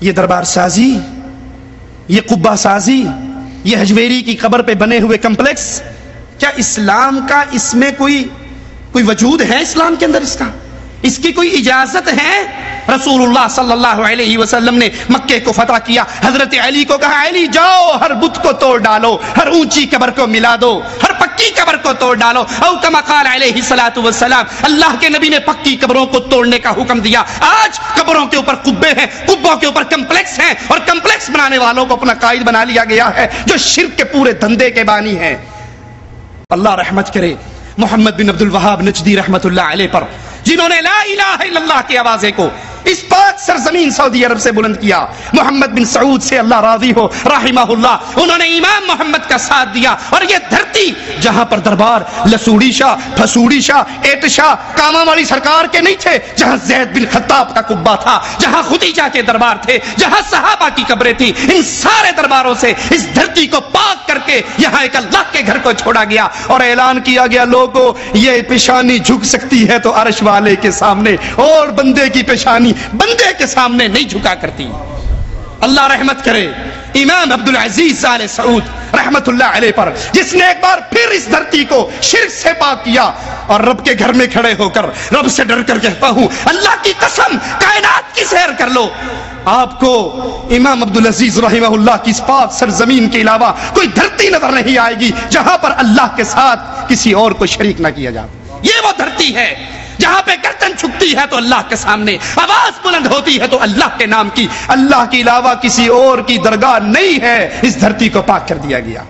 یہ دربار سازی، یہ قبا سازی، یہ ہجویری کی قبر پہ بنے ہوئے کمپلیکس، کیا اسلام کا اس میں کوئی کوئی وجود ہے اسلام کے اندر اس کا؟ اس کی کوئی اجازت ہے؟ رسول اللہ صلی اللہ علیہ وسلم نے مکے کو فتح کیا، حضرت علی کو کہا، علی جاؤ، ہر بت کو توڑ ڈالو، ہر اونچی قبر کو ملا دو ہر پکی قبر کو توڑ ڈالو۔ او کما قال علیہ الصلوۃ اللہ کے نبی نے پکی قبروں کو توڑنے کا حکم دیا۔ آج قبروں کے اوپر قبے ہیں، قبوں کے اوپر کمپلیکس ہیں اور کمپلیکس بنانے والوں کو اپنا قائد بنا لیا گیا ہے، جو شرک کے پورے دھندے کے بانی ہیں۔ اللہ رحمت کرے، محمد بن عبد الوہاب نجدی رحمت اللہ علیہ پر، جنہوں نے لا الہ الا اللہ کی آوازیں کو اس پاک سرزمین سعودی عرب سے بلند کیا۔ محمد بن سعود سے اللہ راضی ہو، رحمہ اللہ، انہوں نے امام محمد کا ساتھ دیا۔ اور یہ دھرتی جہاں پر دربار، لسوڑی شاہ، پھسوڑی شاہ، ایٹ شاہ، کاما والی سرکار کے نہیں تھے، جہاں زید بن خطاب کا قبہ تھا، جہاں خدیجہ کے دربار تھے، جہاں صحابہ کی قبریں تھی ان سارے درباروں سے اس دھرتی کو پاک کر کے یہاں ایک اللہ کے گھر کو چھوڑا گیا اور اعلان کیا گیا لوگوں یہ پیشانی جھک سکتی ہے تو عرش والے کے سامنے، اور بندے کی پیشانی بندے کے سامنے نہیں جھکا کرتی۔ اللہ رحمت کرے، امام عبد العزیز آل سعود رحمت اللہ علیہ پر، جس نے ایک بار پھر اس دھرتی کو شرک سے پاک کیا، اور رب کے گھر میں کھڑے ہو کر، رب سے ڈر کر کہتا ہوں، اللہ کی قسم، کائنات سیر کر لو۔ آپ کو امام عبد العزیز رحمہ اللہ کی اس پاک سرزمین کے علاوہ کوئی دھرتی نظر نہیں آئے گی جہاں پر اللہ کے ساتھ کسی اور کو شریک نہ کیا جائے۔ یہ وہ دھرتی ہے جہاں پہ گردن چھکتی ہے تو اللہ کے سامنے، آواز بلند ہوتی ہے تو اللہ کے نام کی۔ اللہ کے علاوہ کسی اور کی درگاہ نہیں ہے۔ اس دھرتی کو پاک کر دیا گیا۔